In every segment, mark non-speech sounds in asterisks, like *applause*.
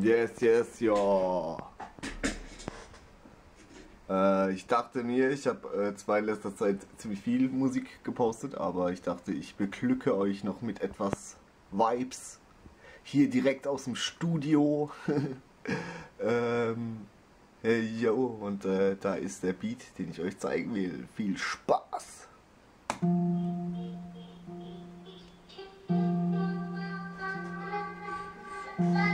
Yes, yes, ja. Äh, ich dachte mir, ich habe äh, zwar in letzter Zeit ziemlich viel Musik gepostet, aber ich dachte, ich beglücke euch noch mit etwas Vibes. Hier direkt aus dem Studio. *laughs* ähm, hey, yo, und äh, da ist der Beat, den ich euch zeigen will. Viel Spaß! Bye.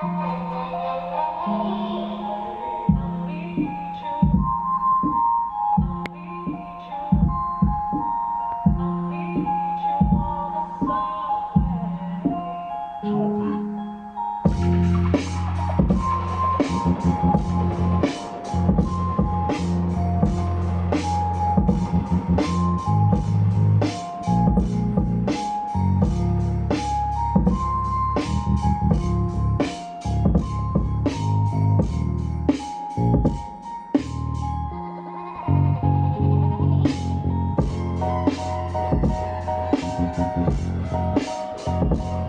Música Música